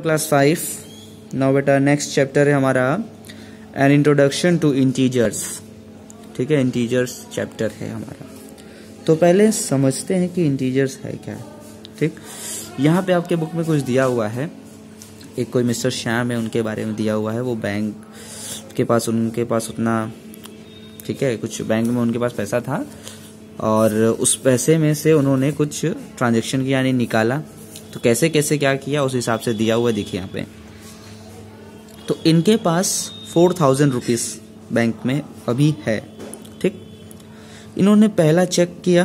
Class five now बेटा next chapter है हमारा एन इंट्रोडक्शन टू इंटीजर्स ठीक है इंटीजर्स चैप्टर है हमारा। तो पहले समझते हैं कि इंटीजर्स है क्या। ठीक? यहाँ पे आपके बुक में कुछ दिया हुआ है। एक कोई मिस्टर श्याम है, उनके बारे में दिया हुआ है। वो बैंक के पास, उनके पास उतना, ठीक है, कुछ बैंक में उनके पास पैसा था। और उस पैसे में से उन्होंने कुछ ट्रांजेक्शन किया, यानी निकाला। तो कैसे कैसे क्या किया, उस हिसाब से दिया हुआ देखिए यहाँ पे। तो इनके पास फोर थाउज़ेंड रुपीज़ बैंक में अभी है, ठीक? इन्होंने पहला चेक किया,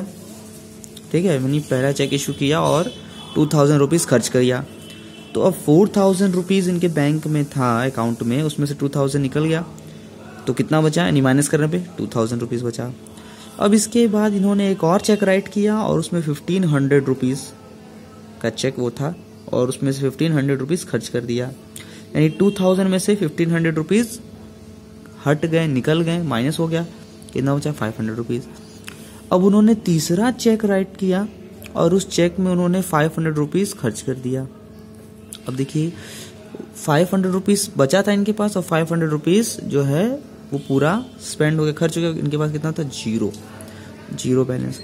ठीक है? मैंने पहला चेक इशू किया और टू थाउज़ेंड रुपीज़ खर्च किया तो अब फोर थाउज़ेंड रुपीज़ इनके बैंक में था, अकाउंट में, उसमें से टू थाउज़ेंड निकल गया। तो कितना बचा? यानी माइनस करने पे टू थाउज़ेंड रुपीज़ बचा। अब इसके बाद इन्होंने एक और चेक राइट किया और उसमें फिफ्टीन हंड्रेड रुपीज़ का चेक वो था और उसमें से फिफ्टीन हंड्रेड रुपीज़ खर्च कर दिया। यानी टू थाउज़ेंड में से फिफ्टीन हंड्रेड रुपीज़ हट गए, निकल गए माइनस हो गया। कितना बचा फाइव हंड्रेड रुपीज़ अब उन्होंने तीसरा चेक राइट किया और उस चेक में उन्होंने फाइव हंड्रेड रुपीज़ खर्च कर दिया। अब देखिए फाइव हंड्रेड रुपीज़ बचा था इनके पास और फाइव हंड्रेड रुपीज़ जो है वो पूरा स्पेंड हो गया। खर्च हो गया, इनके पास कितना था? ज़ीरो ज़ीरो बैलेंस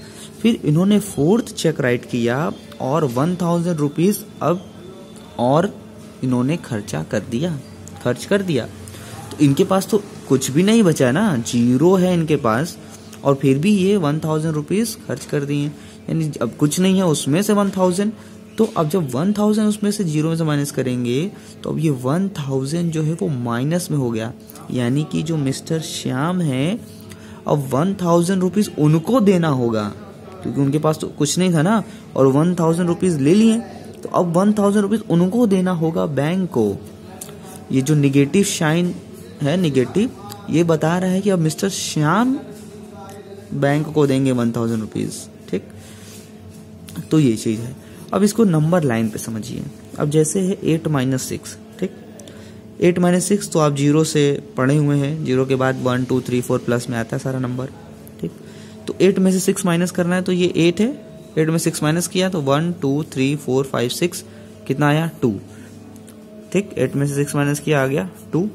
फिर इन्होंने फोर्थ चेक राइट किया और वन थाउज़ेंड रुपीज़ अब और इन्होंने खर्चा कर दिया, खर्च कर दिया। तो इनके पास तो कुछ भी नहीं बचा ना, ज़ीरो है इनके पास और फिर भी ये वन थाउज़ेंड रुपीज़ खर्च कर दिए यानी अब कुछ नहीं है उसमें से वन थाउज़ेंड तो अब जब वन थाउज़ेंड उसमें से ज़ीरो में से माइनस करेंगे तो अब ये वन थाउज़ेंड जो है वो माइनस में हो गया। यानी कि जो मिस्टर श्याम है, अब वन थाउज़ेंड रुपीज़ उनको देना होगा। क्योंकि उनके पास तो कुछ नहीं था ना, और वन थाउज़ेंड रुपीज़ ले लिए तो अब वन थाउज़ेंड रुपीज़ उनको देना होगा बैंक को। ये जो निगेटिव शाइन है निगेटिव ये बता रहा है कि अब मिस्टर श्याम बैंक को देंगे वन थाउज़ेंड रुपीज़ ठीक? तो ये चीज़ है। अब इसको नंबर लाइन पे समझिए। अब जैसे है एट माइनस सिक्स ठीक? एट माइनस सिक्स तो आप ज़ीरो से पढ़े हुए हैं। ज़ीरो के बाद one two three four plus में आता है सारा नंबर तो एट में से सिक्स माइनस करना है तो ये एट है। एट में सिक्स माइनस किया तो one two three four five six कितना आया? टू ठीक एट में से सिक्स माइनस किया, आ गया टू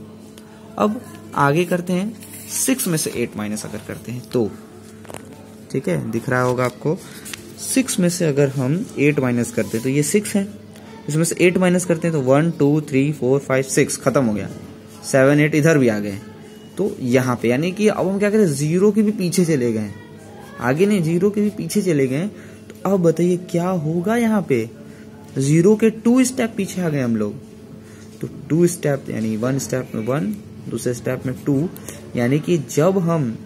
अब आगे करते हैं सिक्स में से एट माइनस अगर करते हैं तो। ठीक है, दिख रहा होगा आपको। सिक्स में से अगर हम एट माइनस करते हैं तो ये सिक्स है। इसमें से एट माइनस करते हैं तो one two three four five six खत्म हो गया। सेवन एट इधर भी आ गए। तो यहाँ पे, यानी कि अब हम क्या करें ज़ीरो के भी पीछे चले गए। आगे नहीं, ज़ीरो के भी पीछे चले गए। तो अब बताइए, क्या होगा यहाँ पे? ज़ीरो के टू स्टेप पीछे आ गए हम लोग। तो टू स्टेप यानी वन स्टेप में वन दूसरे स्टेप में टू यानी कि जब हम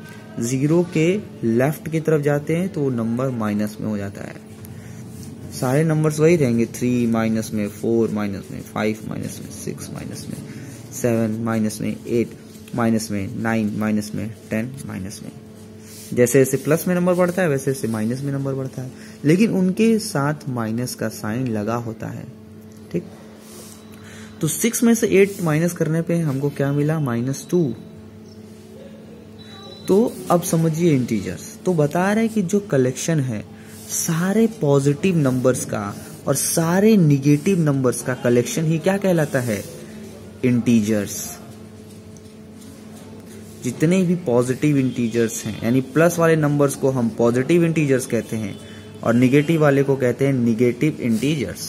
ज़ीरो के लेफ़्ट की तरफ़ जाते हैं तो वो नंबर माइनस में हो जाता है। सारे नंबर्स वही रहेंगे। थ्री माइनस में फोर माइनस में फाइव माइनस में सिक्स माइनस में सेवन माइनस में एट माइनस में नाइन माइनस में टेन माइनस में। जैसे जैसे प्लस में नंबर बढ़ता है, वैसे वैसे माइनस में नंबर बढ़ता है। लेकिन उनके साथ माइनस का साइन लगा होता है। ठीक? तो सिक्स में से एट माइनस करने पे हमको क्या मिला? माइनस टू तो अब समझिए इंटीजर्स तो बता रहे कि जो कलेक्शन है, सारे पॉजिटिव नंबर्स का और सारे निगेटिव नंबर्स का कलेक्शन ही क्या कहलाता है? इंटीजर्स जितने भी पॉजिटिव इंटीजर्स हैं, यानी प्लस वाले नंबर्स को हम पॉजिटिव इंटीजर्स कहते हैं और निगेटिव वाले को कहते हैं निगेटिव इंटीजर्स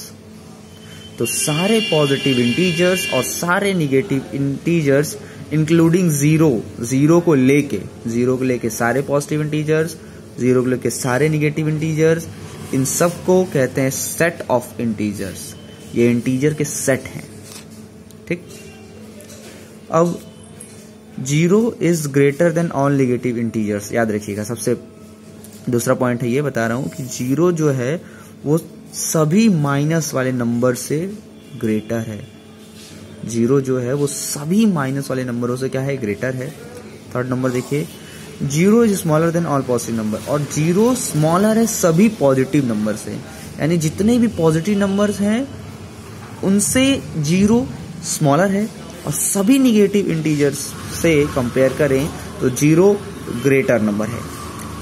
तो सारे पॉजिटिव इंटीजर्स और सारे negative integers including zero zero को लेके ज़ीरो को लेके सारे पॉजिटिव इंटीजर्स ज़ीरो को लेके सारे निगेटिव इंटीजर्स इन सबको कहते हैं सेट ऑफ़ इंटीजर्स ये इंटीजर के सेट हैं. ठीक? अब zero is greater than all negative integers याद रखिएगा, सबसे दूसरा पॉइंट है, ये बता रहा हूँ कि ज़ीरो जो है, वो सभी माइनस वाले नंबर से ग्रेटर है। ज़ीरो जो है, वो सभी माइनस वाले नंबरों से क्या है? ग्रेटर है। थर्ड नंबर देखिए, zero is smaller than all positive number और ज़ीरो स्मॉलर है सभी पॉजिटिव नंबर से। यानी जितने भी पॉजिटिव नंबर्स हैं, उनसे ज़ीरो स्मॉलर है और सभी निगेटिव इंटीजर्स से कंपेयर करें तो ज़ीरो ग्रेटर नंबर है।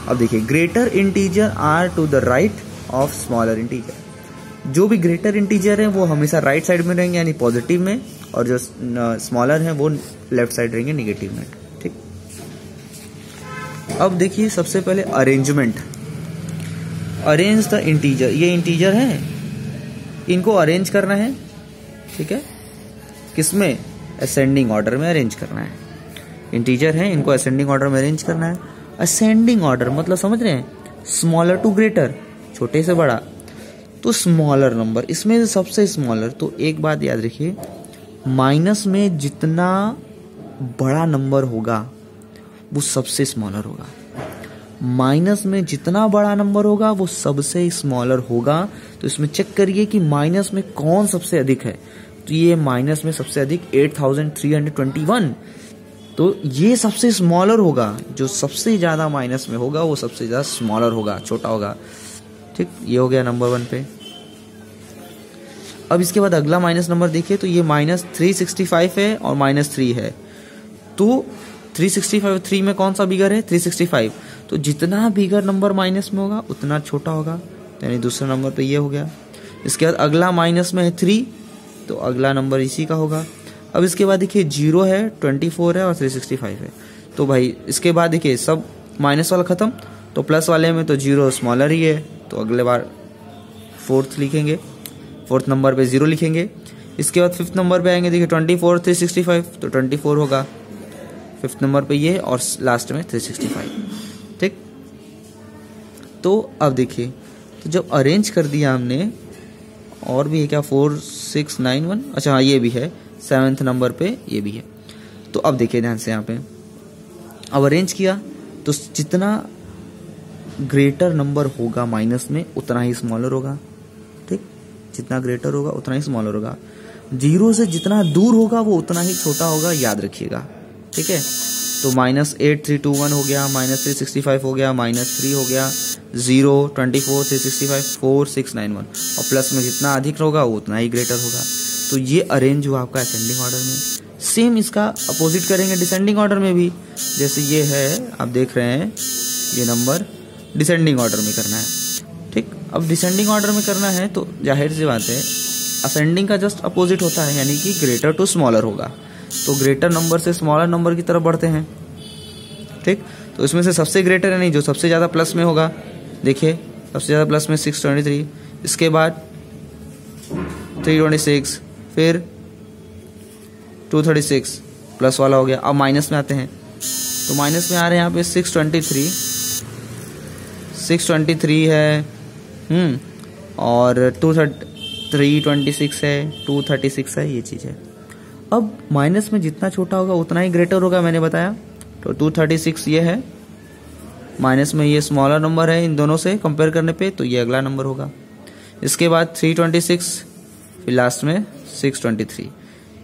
अब देखिए greater integer are to the right of smaller integer जो भी ग्रेटर इंटीजर है, वो हमेशा राइट साइड में रहेंगे, यानी पॉजिटिव में, और जो स्मॉलर है, वो लेफ़्ट साइड रहेंगे निगेटिव में, ठीक? अब देखिए, सबसे पहले अरेंजमेंट अरेंज द इंटीजर ये इंटीजर है। इनको अरेंज करना है, ठीक है? किसमें? असेंडिंग ऑर्डर में अरेंज करना है। इंटीजर है, इनको असेंडिंग ऑर्डर में अरेंज करना है। असेंडिंग ऑर्डर मतलब समझ रहे हैं? स्मॉलर टू ग्रेटर छोटे से बड़ा। तो स्मॉलर नंबर इसमें सबसे स्मॉलर तो एक बात याद रखिए माइनस में जितना बड़ा नंबर होगा, वो सबसे स्मॉलर होगा। माइनस में जितना बड़ा नंबर होगा, वो सबसे स्मॉलर होगा। तो इसमें चेक करिए कि माइनस में कौन सबसे अधिक है। तो ये माइनस में सबसे अधिक 8321 तो ये सबसे स्मॉलर होगा, जो सबसे ज़्यादा माइनस में होगा, वो सबसे ज़्यादा स्मॉलर होगा, छोटा होगा। ठीक, ये हो गया नंबर वन पे। अब इसके बाद अगला माइनस नंबर देखिए तो ये माइनस थ्री सिक्सटी फाइव है और माइनस थ्री है। तो थ्री सिक्सटी फाइव थ्री में कौन सा बिगर है? थ्री सिक्सटी फाइव तो जितना बिगर नंबर माइनस में होगा, उतना छोटा होगा। यानी दूसरे नंबर पे ये हो गया। इसके बाद अगला माइनस में है थ्री तो अगला नंबर इसी का होगा। अब इसके बाद देखिए ज़ीरो है, ट्वेंटी फोर है और थ्री सिक्सटी फाइव है। तो भाई, इसके बाद देखिए सब माइनस वाला खत्म तो प्लस वाले में तो ज़ीरो स्मॉलर ही है तो अगले बार फोर्थ लिखेंगे फोर्थ नंबर पे ज़ीरो लिखेंगे। इसके बाद फिफ्थ नंबर पे आएँगे, देखिए twenty four three sixty five तो ट्वेंटी फोर होगा। फिफ्थ नंबर पे ये और लास्ट में थ्री सिक्सटी फाइव ठीक? तो अब देखिए तो जब अरेंज कर दिया हमने, और भी है क्या फोर सिक्स नाइन वन अच्छा हाँ ये भी है। सेवेंथ नंबर पे ये भी है। तो अब देखिए ध्यान से यहाँ पे। अब अरेंज किया तो जितना ग्रेटर नंबर होगा माइनस में, उतना ही स्मॉलर होगा। ठीक? जितना ग्रेटर होगा, उतना ही स्मॉलर होगा। ज़ीरो से जितना दूर होगा, वो उतना ही छोटा होगा, याद रखिएगा। ठीक है? तो minus eight three two one हो गया माइनस थ्री सिक्सटी फाइव हो गया माइनस थ्री हो गया zero twenty four three sixty five four six nine one और प्लस में जितना अधिक होगा, वो उतना ही ग्रेटर होगा। तो ये अरेंज हुआ आपका असेंडिंग ऑर्डर में। सेम इसका अपोजिट करेंगे डिसेंडिंग ऑर्डर में भी। जैसे ये है, आप देख रहे हैं, ये नंबर डिसेंडिंग ऑर्डर में करना है। ठीक, अब डिसेंडिंग ऑर्डर में करना है तो ज़ाहिर सी बात है असेंडिंग का जस्ट अपोजिट होता है, यानी कि ग्रेटर टू स्मॉलर होगा। तो ग्रेटर नंबर से स्मॉलर नंबर की तरफ़ बढ़ते हैं। ठीक तो इसमें से सबसे ग्रेटर नहीं, जो सबसे ज़्यादा प्लस में होगा। देखिए, सबसे ज़्यादा प्लस में सिक्स ट्वेंटी थ्री इसके बाद थ्री ट्वेंटी सिक्स फिर टू थर्टी सिक्स प्लस वाला हो गया। अब माइनस में आते हैं। तो माइनस में आ रहे हैं यहाँ पे six twenty three six twenty three है। हम्म। और two thirty three twenty six है। टू थर्टी सिक्स है, ये चीज़ है। अब माइनस में जितना छोटा होगा, उतना ही ग्रेटर होगा, मैंने बताया। तो टू थर्टी सिक्स ये है। माइनस में ये स्मॉलर नंबर है इन दोनों से कंपेयर करने पे तो ये अगला नंबर होगा। इसके बाद थ्री ट्वेंटी सिक्स फिर लास्ट में सिक्स ट्वेंटी थ्री।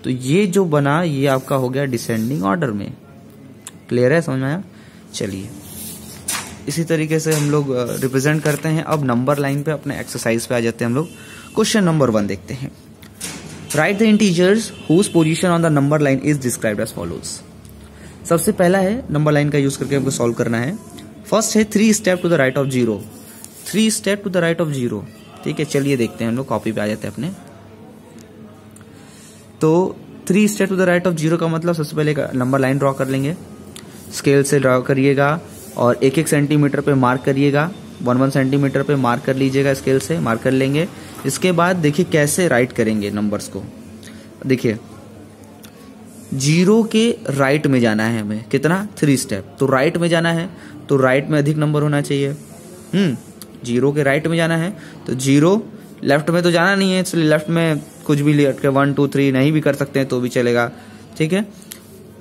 तो ये जो बना, ये आपका हो गया डिसेंडिंग ऑर्डर में। क्लियर है? समझ में आया? चलिए। इसी तरीके से हम लोग रिप्रेजेंट करते हैं। अब नंबर लाइन पे अपने एक्सरसाइज पे आ जाते हैं हम लोग। क्वेश्चन नंबर वन देखते हैं। Right the integers whose position on the number line is described as follows सबसे पहला है नंबर लाइन का यूज़ करके हमको सॉल्व करना है। फ़र्स्ट है three step to the right of zero three step to the right of zero ठीक है, चलिए देखते हैं हम लोग। कॉपी पे आ जाते हैं अपने। तो three step to the right of zero का मतलब सबसे पहले नंबर लाइन ड्रॉ कर लेंगे। स्केल से ड्रॉ करिएगा और एक एक सेंटीमीटर पे मार्क करिएगा। वन वन सेंटीमीटर पे मार्क कर लीजिएगा स्केल से मार्क कर लेंगे। इसके बाद देखिए कैसे राइट करेंगे नंबर्स को। देखिए ज़ीरो के राइट में जाना है हमें। कितना? थ्री स्टेप तो राइट में जाना है तो राइट में अधिक नंबर होना चाहिए। हम्म ज़ीरो के राइट में जाना है तो ज़ीरो लेफ़्ट में तो जाना नहीं है, इसलिए लेफ़्ट में कुछ भी लेट के वन, टू, थ्री नहीं भी कर सकते हैं तो भी चलेगा। ठीक है?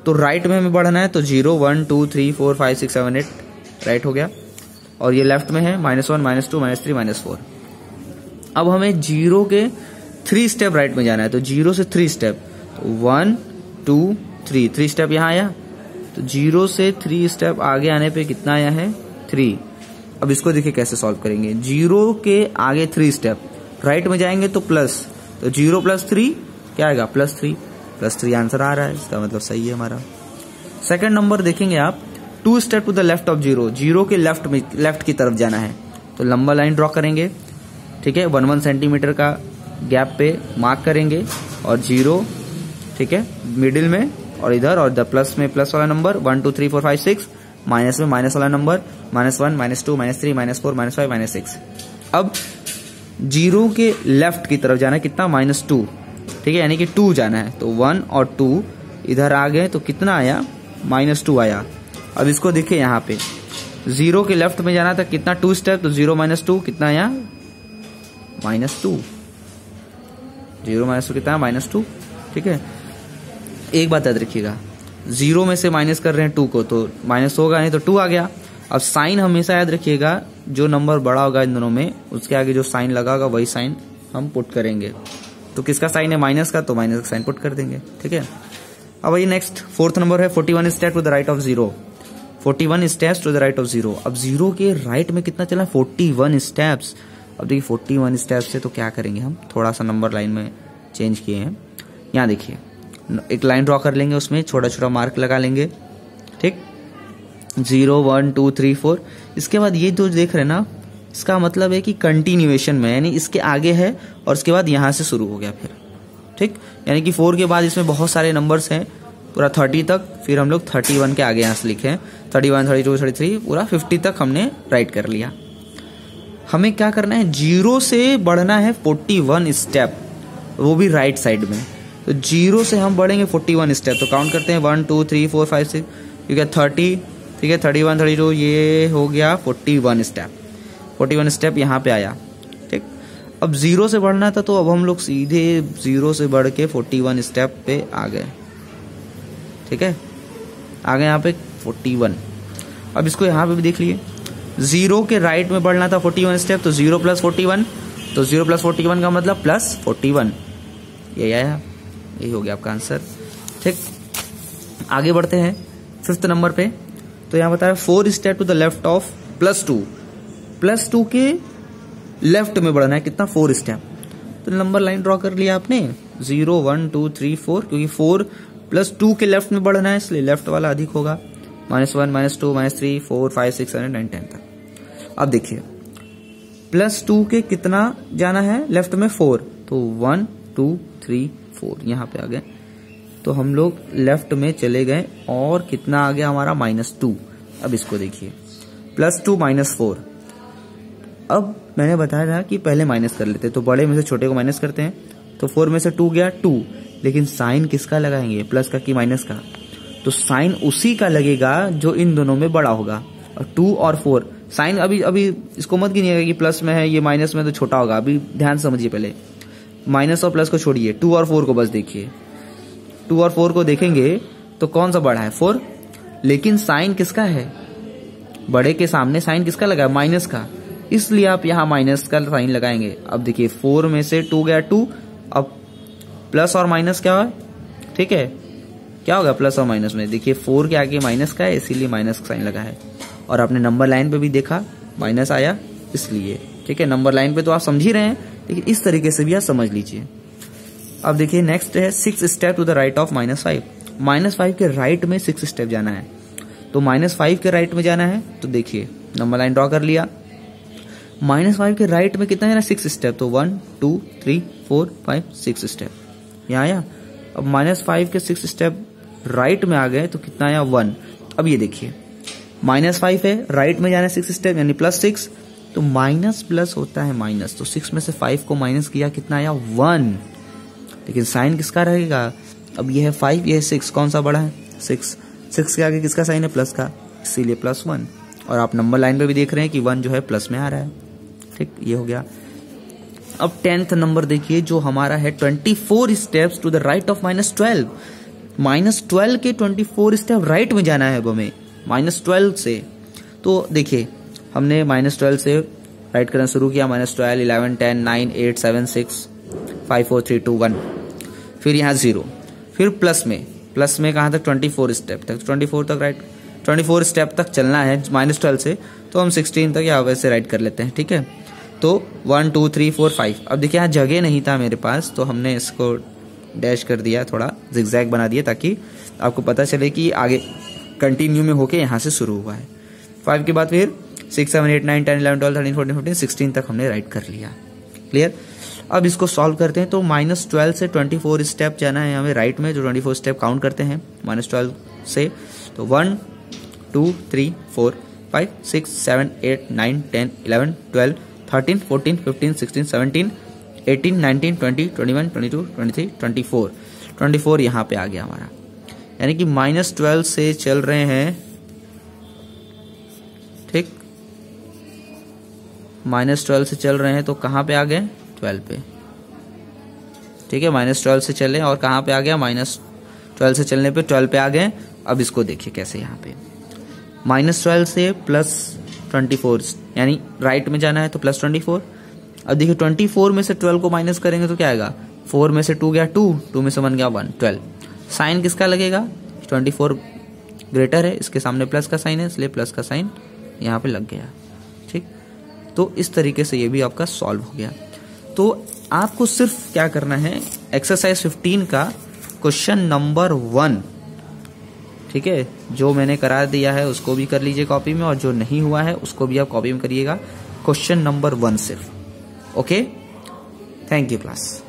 तो राइट में हमें बढ़ना है तो zero one two three four five six seven eight right हो गया। और ये लेफ़्ट में है minus one minus two minus three minus four अब हमें ज़ीरो के थ्री स्टेप राइट में जाना है तो ज़ीरो से three step one two three three step यहाँ आया? तो ज़ीरो से थ्री स्टेप आगे आने पे कितना आया है? थ्री अब इसको देखिए कैसे सॉल्व करेंगे। ज़ीरो के आगे थ्री स्टेप राइट में जाएँगे तो प्लस तो ज़ीरो प्लस थ्री क्या आएगा? Plus three plus three answer आ रहा है, इसका मतलब सही है हमारा। सेकंड नंबर देखेंगे आप। Two step to the left of zero zero के लेफ़्ट में लेफ़्ट की तरफ़ जाना है। तो लंबा लाइन ड्रॉ करेंगे। ठीक है? वन वन सेंटीमीटर का गैप पे मार्क करेंगे। और ज़ीरो ठीक है? मिडिल में और इधर और द प्लस में प्लस वाला number one two three four five six minus में माइनस वाला number minus one minus two minus three minus four minus five minus six अब ज़ीरो के लेफ़्ट की तरफ़ जाना है, कितना? Minus two. ठीक है, यानी कि टू जाना है। तो वन और टू इधर आ गए तो कितना आया? माइनस टू आया। अब इसको देखिए यहाँ पे। ज़ीरो के लेफ़्ट में जाना था, कितना? टू स्टेप तो ज़ीरो माइनस टू, कितना आया? Minus two. Zero minus two कितना? Minus two. ठीक है। एक बात याद रखिएगा। ज़ीरो में से माइनस कर रहे हैं टू को तो माइनस होगा, नहीं तो टू आ गया। अब साइन हमेशा याद रखिएगा, जो नंबर बड़ा होगा इन दोनों में, उसके आगे जो साइन लगा होगा, वही साइन हम पुट करेंगे। तो किसका साइन है? माइनस का तो माइनस का साइन पुट कर देंगे, ठीक है? अब ये नेक्स्ट फोर्थ नंबर है forty one step to the right of zero forty one steps to the right of zero अब ज़ीरो के राइट में कितना चला? फोर्टी वन स्टेप्स अब देखिए फोर्टी वन स्टेप्स से तो क्या करेंगे हम? थोड़ा सा नंबर लाइन में चेंज किए हैं। यहाँ देखिए, एक लाइन ड्रॉ कर लेंगे उसमें छोटा छोटा मार्क लगा लेंगे, ठीक? Zero one two three four. इसके बाद ये जो देख रहे हैं ना, इसका मतलब है कि कंटिन्यूएशन में, यानी इसके आगे है और उसके बाद यहाँ से शुरू हो गया फिर। ठीक? यानी कि फोर के बाद इसमें बहुत सारे नंबर्स हैं। पूरा थर्टी तक, फिर हम लोग थर्टी वन के आगे यहाँ से लिखे thirty one thirty two thirty three पूरा फिफ्टी तक हमने राइट कर लिया। हमें क्या करना है? ज़ीरो से बढ़ना है फोर्टी वन स्टेप वो भी राइट साइड में। तो ज़ीरो से हम बढ़ेंगे फोर्टी वन स्टेप तो काउंट करते हैं। One two three four five six ठीक है थर्टी ठीक है थर्टी वन थर्टी टू ये हो गया forty one step forty one step यहाँ पे आया, ठीक? अब ज़ीरो से बढ़ना था तो अब हम लोग सीधे ज़ीरो से बढ़ के फोर्टी वन स्टेप पे आ गए, ठीक है? आ गए यहाँ पे फोर्टी वन अब इसको यहाँ पे भी देख लिए। ज़ीरो के राइट में बढ़ना था फोर्टी वन स्टेप तो ज़ीरो प्लस फोर्टी वन तो ज़ीरो प्लस फोर्टी वन का मतलब प्लस फोर्टी वन ये आया, यही हो गया आपका आंसर ठीक? आगे बढ़ते हैं फिफ्थ नंबर पे। तो यहाँ बताया four step to the left of plus two plus two के लेफ़्ट में बढ़ना है, कितना? फोर स्टेप तो नंबर लाइन ड्रॉ कर लिया आपने? Zero one two three four क्योंकि फोर प्लस टू के लेफ़्ट में बढ़ना है, इसलिए लेफ़्ट वाला अधिक होगा। Minus one minus two minus three four five six seven nine ten तक। अब देखिए प्लस टू के कितना जाना है? लेफ़्ट में फोर तो वन टू थ्री फोर यहाँ पे आ गए। तो हम लोग लेफ़्ट में चले गए और कितना आ गया हमारा? माइनस टू अब इसको देखिए. प्लस टू माइनस फोर अब मैंने बताया था कि पहले माइनस कर लेते तो बड़े में से छोटे को माइनस करते हैं। तो फोर में से टू गया टू लेकिन साइन किसका लगाएँगे? प्लस का कि माइनस का? तो साइन उसी का लगेगा जो इन दोनों में बड़ा होगा। और टू और फोर साइन अभी अभी इसको मत गिनिएगा कि प्लस में है, ये माइनस में तो छोटा होगा। अभी ध्यान समझिए पहले। माइनस और प्लस को छोड़िए। टू और फोर को बस देखिए। टू और फोर को देखेंगे तो कौन सा बड़ा है? फोर। लेकिन साइन किसका है? बड़े के सामने साइन किसका लगा? माइनस का। इसलिए आप यहाँ माइनस का साइन लगाएँगे। अब देखिए, फोर में से टू गया टू। अब प्लस और माइनस क्या है ठीक है। क्या होगा प्लस और माइनस में? देखिए, फोर के आगे माइनस का है, इसीलिए माइनस का साइन लगा है। और आपने नंबर लाइन पे भी देखा, माइनस आया इसलिए। ठीक है, नंबर लाइन पे तो आप समझ ही रहे हैं, लेकिन इस तरीके से भी आप समझ लीजिए। अब देखिए नेक्स्ट है six step to the right of minus five minus five के राइट में सिक्स स्टेप जाना है। तो माइनस फाइव के राइट में जाना है तो देखिए नंबर लाइन ड्रॉ कर लिया। माइनस फाइव के राइट में कितना जाना सिक्स स्टेप तो one two three four five six step यहाँ आया? अब माइनस फाइव के सिक्स स्टेप राइट में आ गए तो कितना आया? वन अब ये देखिए माइनस फाइव है राइट में जाना सिक्स स्टेप यानी प्लस सिक्स तो माइनस प्लस होता है माइनस तो सिक्स में से फाइव को माइनस किया, कितना आया? वन लेकिन साइन किसका रहेगा? अब ये है फाइव ये है सिक्स कौन सा बड़ा है? सिक्स सिक्स के आगे किसका साइन है? प्लस का। इसीलिए प्लस वन और आप नंबर लाइन पे भी देख रहे हैं कि वन जो है प्लस में आ रहा है। ठीक, ये हो गया। अब टेंथ नंबर देखिए, जो हमारा है twenty four steps to the right of minus twelve minus twelve के ट्वेंटी फोर स्टेप राइट में जाना है अब हमें। माइनस ट्वेल्व से। तो देखिए, हमने माइनस ट्वेल्व से राइट करना शुरू किया। Minus twelve eleven ten nine eight seven six five four three two one फिर यहाँ ज़ीरो फिर प्लस में प्लस में कहाँ तक? ट्वेंटी फोर स्टेप तक। ट्वेंटी फोर तक राइट ट्वेंटी फोर स्टेप तक चलना है माइनस ट्वेल्व से तो हम सिक्सटीन तक या वैसे राइट कर लेते हैं, ठीक है? तो one two three four five अब देखिए, यहाँ जगह नहीं था मेरे पास तो हमने इसको डैश कर दिया, थोड़ा जिग्जैग बना दिया, ताकि आपको पता चले कि आगे कंटिन्यू में होके यहाँ से शुरू हुआ है। फाइव के बाद फिर six seven eight nine ten eleven twelve thirteen fourteen fifteen sixteen तक हमने राइट कर लिया। क्लियर अब इसको सॉल्व करते हैं तो माइनस ट्वेल्व से ट्वेंटी फोर स्टेप जाना है हमें राइट में, जो ट्वेंटी फोर स्टेप काउंट करते हैं माइनस ट्वेल्व से तो one two three four five six seven eight nine ten eleven twelve thirteen fourteen fifteen sixteen seventeen eighteen nineteen twenty twenty one twenty two twenty three twenty four twenty four यहाँ पे आ गया हमारा। यानी कि minus twelve से चल रहे हैं, ठीक? माइनस ट्वेल्व से चल रहे हैं तो कहाँ पे आ गए? ट्वेल्व पे। ठीक है माइनस ट्वेल्व से चले। और कहाँ पे आ गया? माइनस ट्वेल्व से चलने पे ट्वेल्व पे आ गए। अब इसको देखिए कैसे यहाँ पे। माइनस ट्वेल्व से प्लस ट्वेंटी फोर यानी राइट में जाना है तो प्लस ट्वेंटी फोर अब देखिए ट्वेंटी फोर में से ट्वेल्व को माइनस करेंगे तो क्या आएगा? फोर में से टू गया टू टू में से वन गया वन ट्वेल्व साइन किसका लगेगा? ट्वेंटी फोर ग्रेटर है। इसके सामने प्लस का साइन है, इसलिए प्लस का साइन यहाँ पे लग गया। ठीक? तो इस तरीके से ये भी आपका सॉल्व हो गया। तो आपको सिर्फ़ क्या करना है? एक्सरसाइज 15 का क्वेश्चन नंबर वन ठीक है? जो मैंने करा दिया है, उसको भी कर लीजिए कॉपी में, और जो नहीं हुआ है, उसको भी आप कॉपी में करिएगा। क्वेश्चन नंबर वन सिर्फ़। Okay thank you class